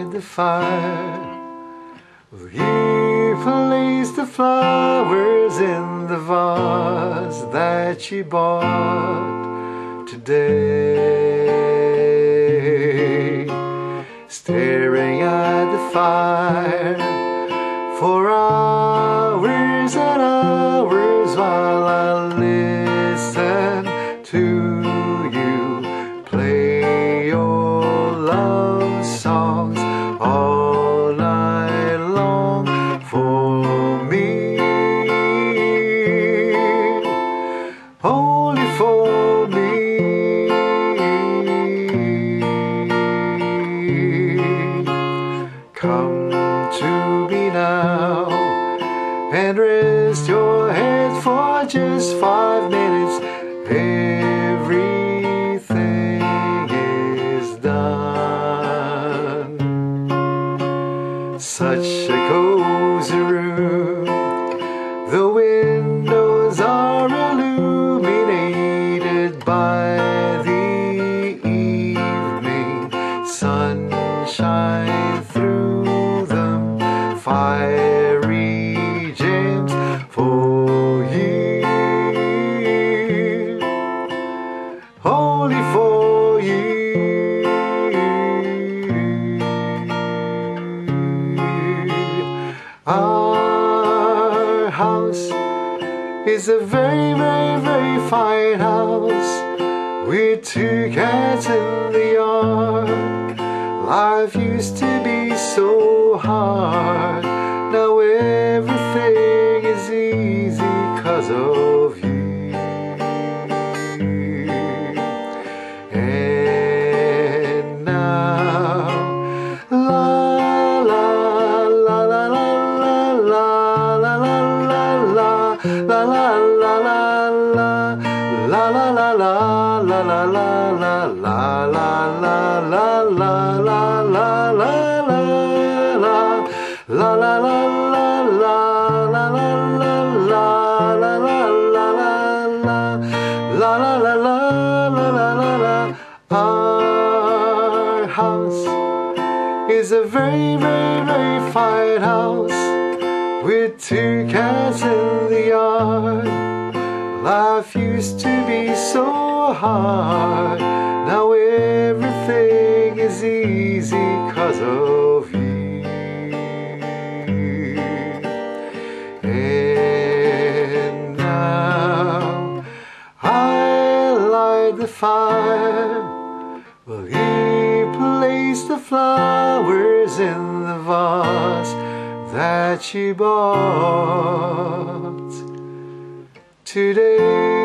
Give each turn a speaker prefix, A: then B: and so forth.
A: light the fire. He place the flowers in the vase that she bought today? Staring at the fire for hours just five minutes. Everything is done. Such a cozy room. The windows are illuminated by the evening sunshine Our house is a very, very, very fine house with two cats in the yard. Life used to be so hard. Now everything is easy cause of you. La la la la la la la la la la la la la la la la la La la la la la la la la. Our house is a very, very, very fine house with two cats in the yard. Life used to be so hard. Now everything is easy cause of you. And now I light the fire. Will he place the flowers in the vase that she bought today?